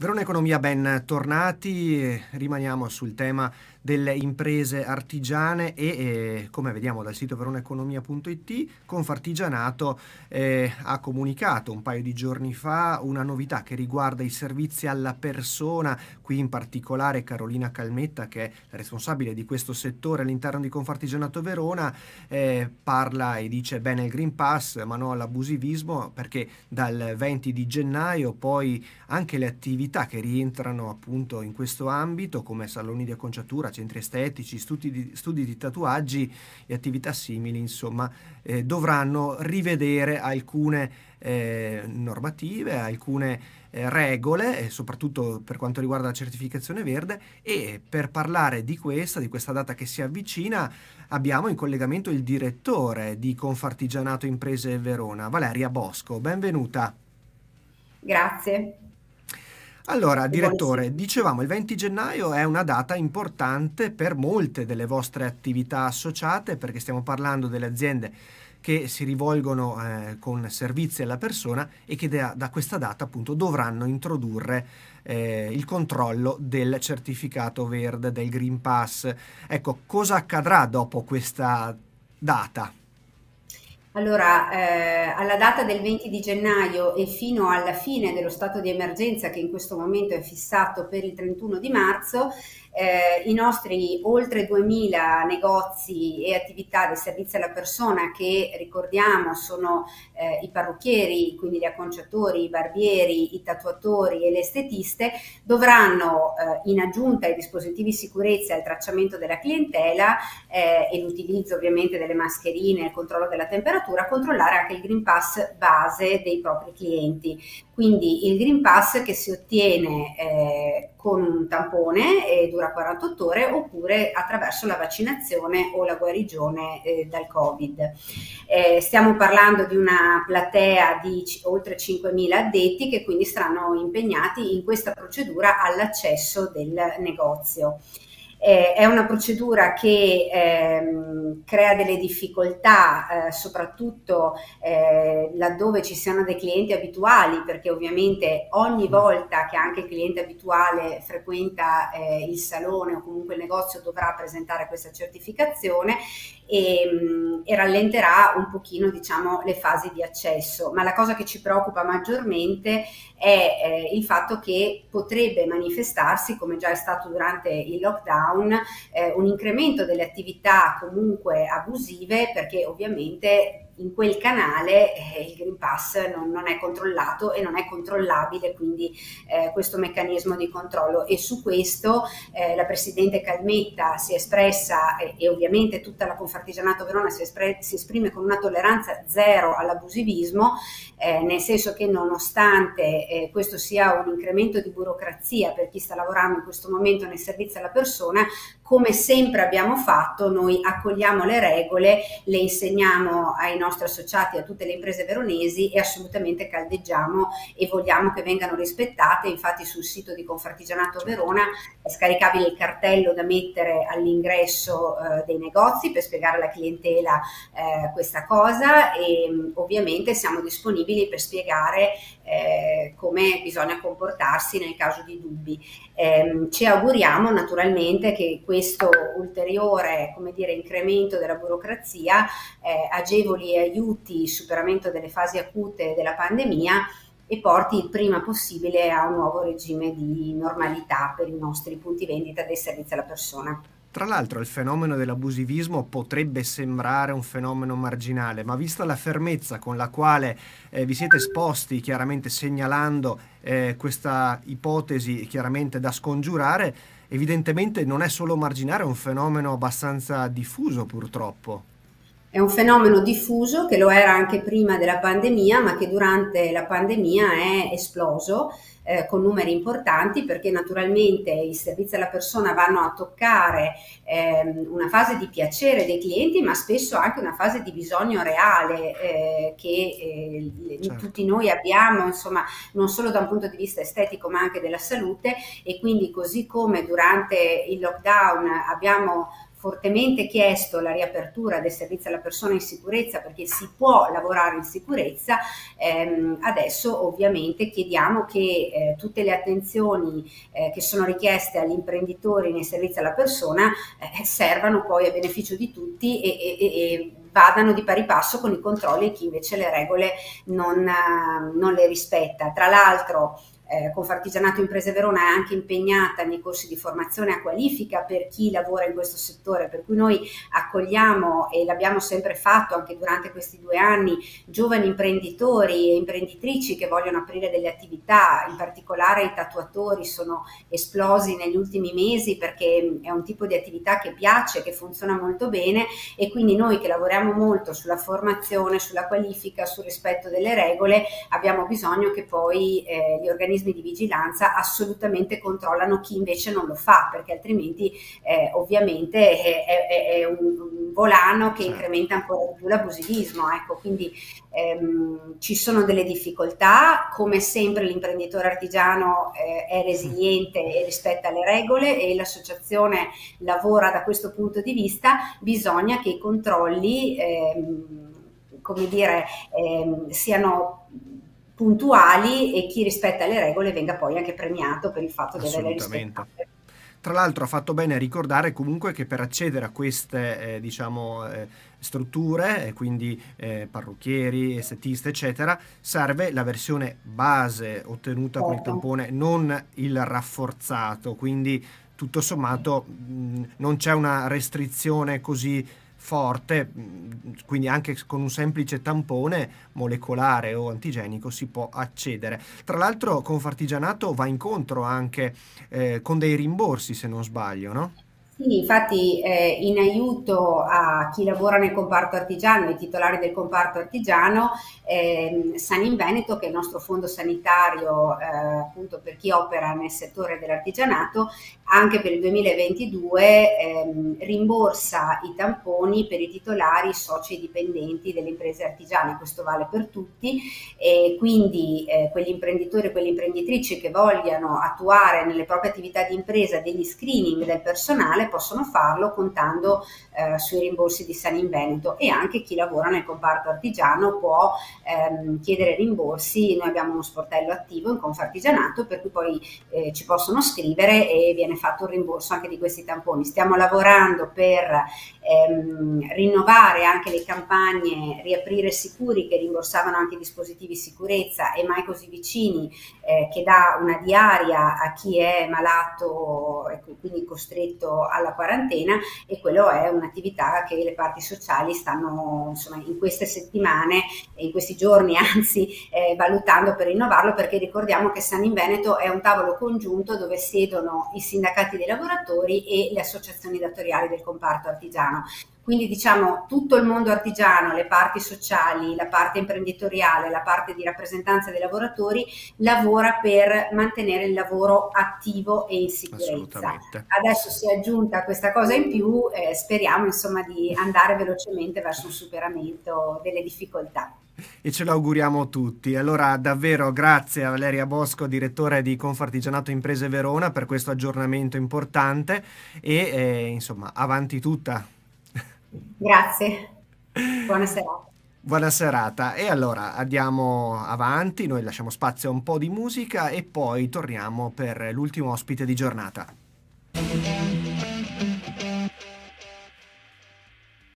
Verona Economia, ben tornati. Rimaniamo sul tema delle imprese artigiane e, eh, come vediamo dal sito veronaeconomia.it, Confartigianato eh, ha comunicato un paio di giorni fa una novità che riguarda i servizi alla persona, qui in particolare Carolina Calmetta che è responsabile di questo settore all'interno di Confartigianato Verona, eh, parla e dice bene il Green Pass ma no all'abusivismo perché dal 20 di gennaio poi anche le attività che rientrano appunto in questo ambito come saloni di acconciatura, centri estetici, studi di, studi di tatuaggi e attività simili, insomma, eh, dovranno rivedere alcune eh, normative, alcune eh, regole, soprattutto per quanto riguarda la certificazione verde e per parlare di questa, di questa data che si avvicina, abbiamo in collegamento il direttore di Confartigianato Imprese Verona, Valeria Bosco. Benvenuta. Grazie. Allora, direttore, dicevamo il 20 gennaio è una data importante per molte delle vostre attività associate perché stiamo parlando delle aziende che si rivolgono eh, con servizi alla persona e che da, da questa data appunto dovranno introdurre eh, il controllo del certificato verde, del Green Pass. Ecco, cosa accadrà dopo questa data? Allora, eh, alla data del 20 di gennaio e fino alla fine dello stato di emergenza che in questo momento è fissato per il 31 di marzo, eh, i nostri oltre 2000 negozi e attività di servizio alla persona che ricordiamo sono eh, i parrucchieri, quindi gli acconciatori, i barbieri, i tatuatori e le estetiste, dovranno eh, in aggiunta ai dispositivi sicurezza e al tracciamento della clientela eh, e l'utilizzo ovviamente delle mascherine il controllo della temperatura, controllare anche il Green Pass base dei propri clienti. Quindi il Green Pass che si ottiene eh, con un tampone e dura 48 ore oppure attraverso la vaccinazione o la guarigione eh, dal Covid. Eh, stiamo parlando di una platea di c- oltre 5.000 addetti che quindi saranno impegnati in questa procedura all'accesso del negozio. Eh, è una procedura che ehm, crea delle difficoltà, eh, soprattutto eh, laddove ci siano dei clienti abituali, perché ovviamente ogni mm. volta che anche il cliente abituale frequenta eh, il salone o comunque il negozio dovrà presentare questa certificazione e, mm, e, rallenterà un pochino diciamo, le fasi di accesso. Ma la cosa che ci preoccupa maggiormente è eh, il fatto che potrebbe manifestarsi, come già è stato durante il lockdown, eh, un incremento delle attività comunque abusive perché ovviamente in quel canale eh, il Green Pass non, non, è controllato e non è controllabile quindi eh, questo meccanismo di controllo. E su questo eh, la Presidente Calmetta si è espressa e, ovviamente tutta la Confartigianato Verona si, espre, si, esprime con una tolleranza zero all'abusivismo eh, nel senso che nonostante eh, questo sia un incremento di burocrazia per chi sta lavorando in questo momento nel servizio alla persona come sempre abbiamo fatto noi accogliamo le regole le insegniamo ai nostri associati, a tutte le imprese veronesi e assolutamente caldeggiamo e vogliamo che vengano rispettate. Infatti sul sito di Confartigianato Verona è scaricabile il cartello da mettere all'ingresso eh, dei negozi per spiegare alla clientela eh, questa cosa e ovviamente siamo disponibili per spiegare eh, come bisogna comportarsi nel caso di dubbi. Eh, ci auguriamo naturalmente che questo ulteriore dire, incremento della burocrazia eh, agevoli e aiuti il superamento delle fasi acute della pandemia e porti il prima possibile a un nuovo regime di normalità per i nostri punti vendita dei servizi alla persona. Tra l'altro il fenomeno dell'abusivismo potrebbe sembrare un fenomeno marginale, ma vista la fermezza con la quale eh, vi siete esposti, chiaramente segnalando eh, questa ipotesi chiaramente da scongiurare, evidentemente non è solo marginale, è un fenomeno abbastanza diffuso purtroppo. È un fenomeno diffuso che lo era anche prima della pandemia, ma che durante la pandemia è esploso eh, con numeri importanti perché naturalmente i servizi alla persona vanno a toccare ehm, una fase di piacere dei clienti, ma spesso anche una fase di bisogno reale eh, che eh, certo. tutti noi abbiamo, insomma, non solo da un punto di vista estetico, ma anche della salute e quindi così come durante il lockdown abbiamo fortemente chiesto la riapertura del servizio alla persona in sicurezza perché si può lavorare in sicurezza, ehm, adesso ovviamente chiediamo che eh, tutte le attenzioni eh, che sono richieste agli imprenditori nei servizi alla persona eh, servano poi a beneficio di tutti e, e, e vadano di pari passo con i controlli e chi invece le regole non, non le rispetta. Tra l'altro eh, Confartigianato Imprese Verona è anche impegnata nei corsi di formazione a qualifica per chi lavora in questo settore, per cui noi accogliamo e l'abbiamo sempre fatto anche durante questi due anni giovani imprenditori e imprenditrici che vogliono aprire delle attività, in particolare i tatuatori sono esplosi negli ultimi mesi perché è un tipo di attività che piace, che funziona molto bene e quindi noi che lavoriamo molto sulla formazione, sulla qualifica, sul rispetto delle regole, abbiamo bisogno che poi eh, gli organismi di vigilanza assolutamente controllano chi invece non lo fa, perché altrimenti eh, ovviamente è, è, è un, volano che certo. incrementa ancora di più l'abusivismo. Ecco, quindi ehm, ci sono delle difficoltà, come sempre l'imprenditore artigiano eh, è resiliente e rispetta le regole e l'associazione lavora da questo punto di vista, bisogna che i controlli ehm, come dire, ehm, siano puntuali e chi rispetta le regole venga poi anche premiato per il fatto di averle rispettate. Tra l'altro ha fatto bene a ricordare comunque che per accedere a queste eh, diciamo, eh, strutture, quindi eh, parrucchieri, estetiste, eccetera, serve la versione base ottenuta certo. con il certo. tampone, non il rafforzato. Quindi tutto sommato mh, non c'è una restrizione così forte, quindi anche con un semplice tampone molecolare o antigenico si può accedere. Tra l'altro Confartigianato va incontro anche eh, con dei rimborsi se non sbaglio, no? Sì, infatti eh, in aiuto a chi lavora nel comparto artigiano, ai titolari del comparto artigiano, eh, San in Veneto, che è il nostro fondo sanitario eh, appunto per chi opera nel settore dell'artigianato, anche per il 2022 ehm, rimborsa i tamponi per i titolari, soci e dipendenti delle imprese artigiane, questo vale per tutti. E quindi eh, quegli imprenditori e quelle imprenditrici che vogliano attuare nelle proprie attività di impresa degli screening del personale possono farlo contando eh, sui rimborsi di San in Veneto e anche chi lavora nel comparto artigiano può ehm, chiedere rimborsi, noi abbiamo uno sportello attivo in Confartigianato per cui poi eh, ci possono scrivere e viene fatto un rimborso anche di questi tamponi. Stiamo lavorando per ehm, rinnovare anche le campagne Riaprire Sicuri che rimborsavano anche i dispositivi sicurezza e mai così vicini eh, che dà una diaria a chi è malato e quindi costretto alla quarantena e quello è un'attività che le parti sociali stanno insomma in queste settimane e in questi giorni anzi eh, valutando per rinnovarlo perché ricordiamo che San in Veneto è un tavolo congiunto dove siedono i sindacati dei lavoratori e le associazioni datoriali del comparto artigiano. Quindi diciamo tutto il mondo artigiano, le parti sociali, la parte imprenditoriale, la parte di rappresentanza dei lavoratori lavora per mantenere il lavoro attivo e in sicurezza. Adesso si è aggiunta questa cosa in più, eh, speriamo insomma di andare velocemente verso un superamento delle difficoltà e ce lo auguriamo tutti. Allora davvero grazie a Valeria Bosco, direttore di Confartigianato Imprese Verona per questo aggiornamento importante e eh, insomma avanti tutta. Grazie, buona serata. Buona serata e allora andiamo avanti, noi lasciamo spazio a un po' di musica e poi torniamo per l'ultimo ospite di giornata.